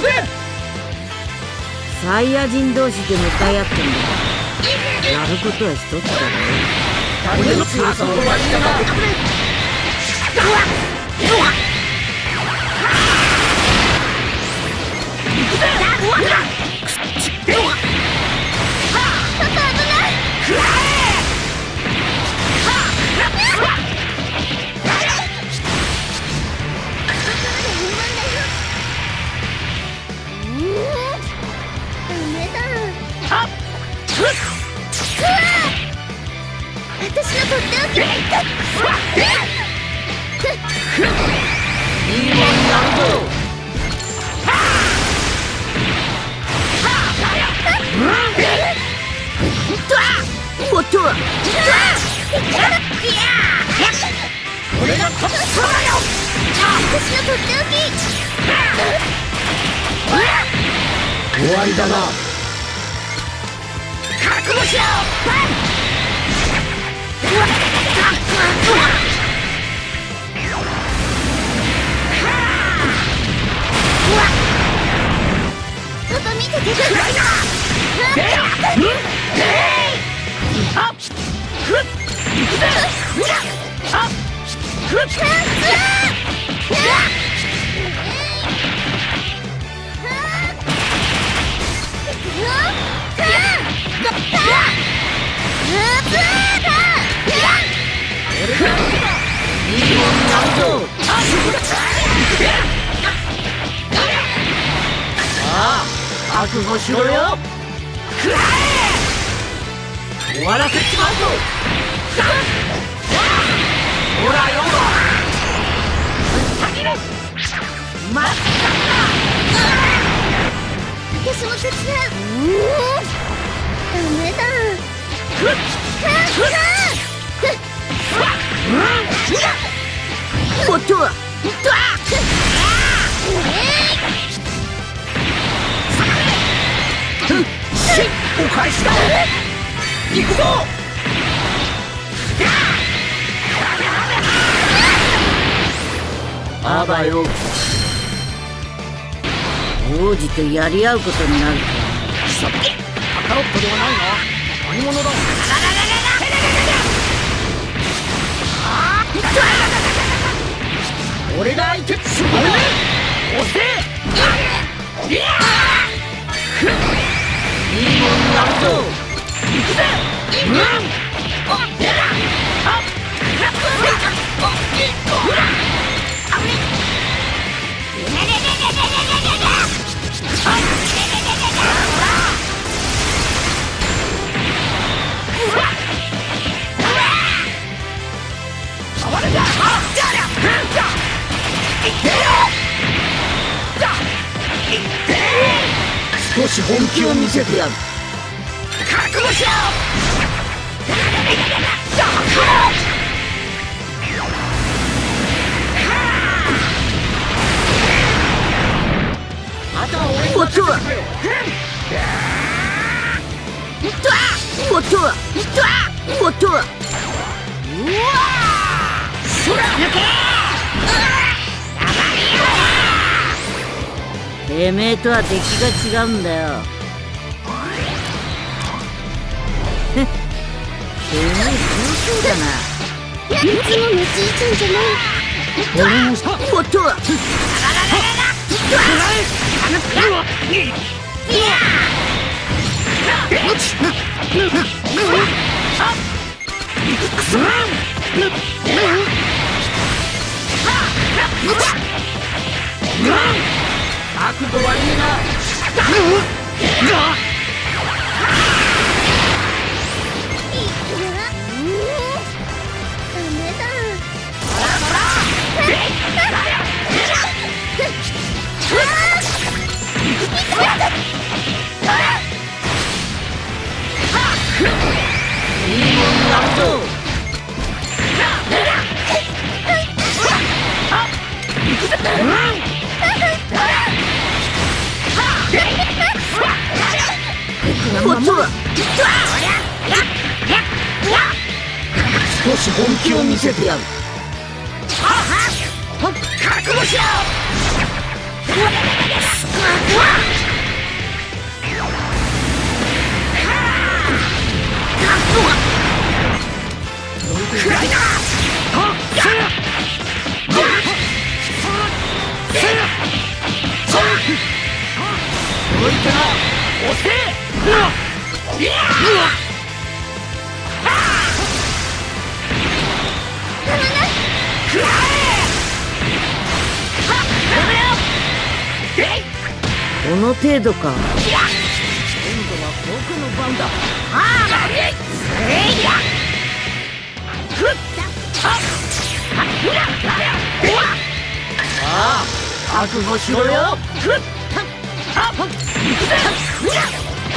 ぜサイヤ人同士で向かい合ってんだ。やることは一つだろ俺の強さをわしが私終わりだな。覚悟しろ。外見ててくれ覚悟しろよ。終わらせちまうぞ。ほらよま私も手伝う。ダメだおっとお返しだ行くぞあばよ王子とやり合うことになるさてカカロットではないな何者だ俺が相手すごいね押せいやいいもんなる。ぞ行くぜうんおっらあっおっこらあ暴し本気を見せてやる。覚悟しろじゃあとは。っとよおっとおっとそら抜けてめえとは出来が違うんだよ。てめえ強そうだな。いつものじいちゃんじゃない。俺もさおっ。と覚悟はいいな。ダ 少し本気を見せてやる。覚悟しろ。この程度か。今度は僕の番だ覚悟しろよ。パパ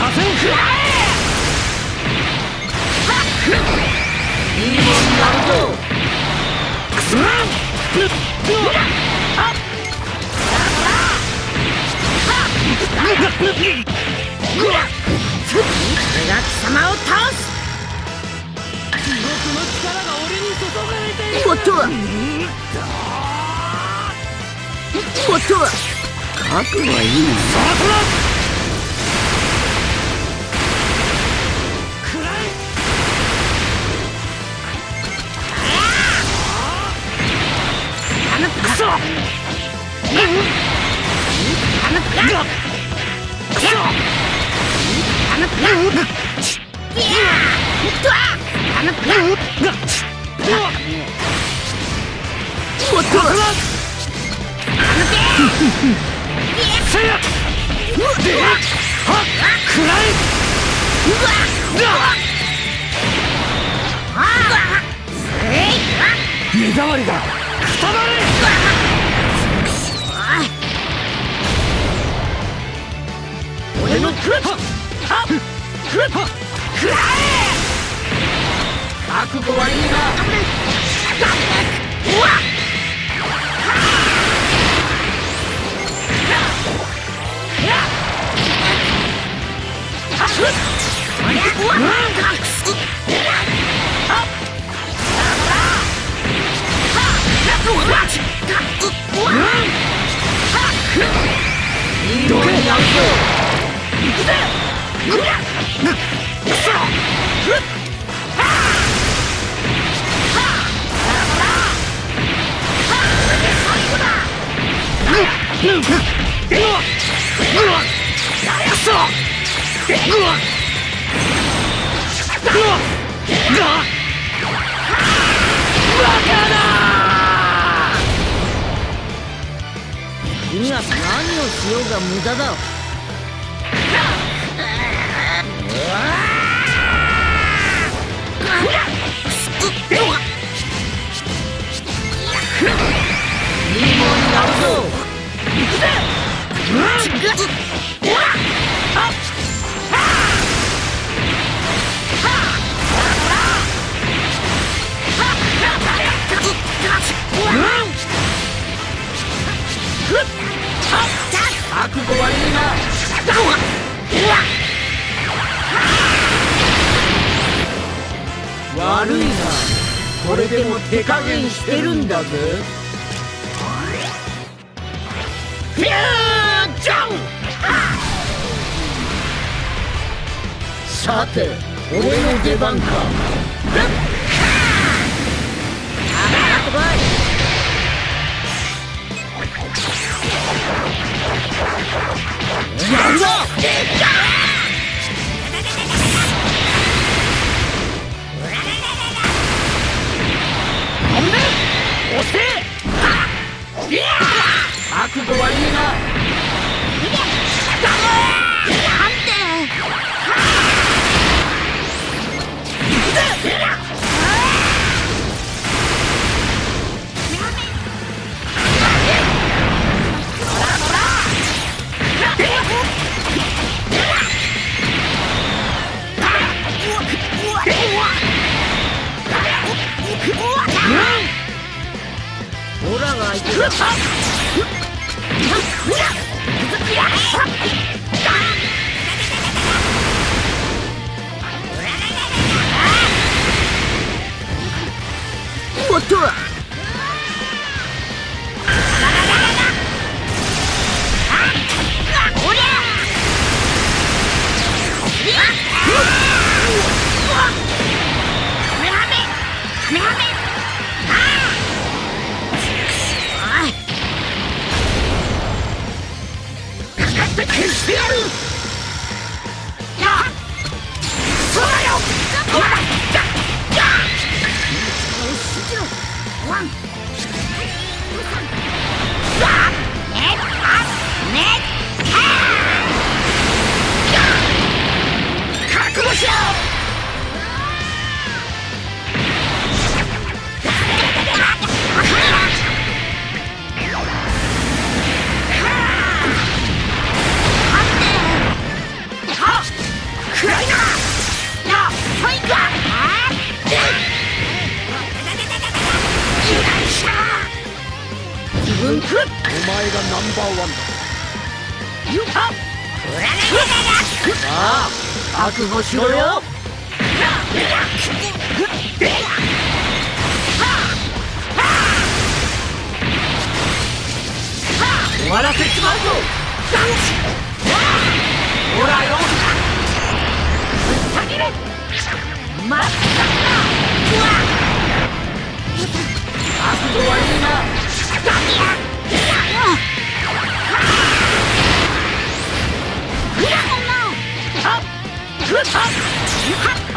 させんくいいもんなるぞ俺が貴様を倒す地獄の力が！俺に注がれているこっちはこっちは覚悟はいいな目障りだくたばれ俺のクラッはっクラッくらえ覚悟はいいなどけ行くぜ君何をしようが無駄だ。覚悟はいいな。悪いな。これでも手加減してるんだぜフュージョンさて俺の出番かおっ。と分お前がナンバーワンだ。さあ覚悟しろよ。終わらせちまうぞほらよまっ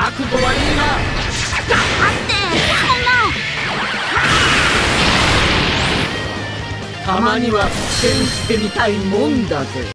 覚悟はいいな。たまには苦戦してみたいもんだぜ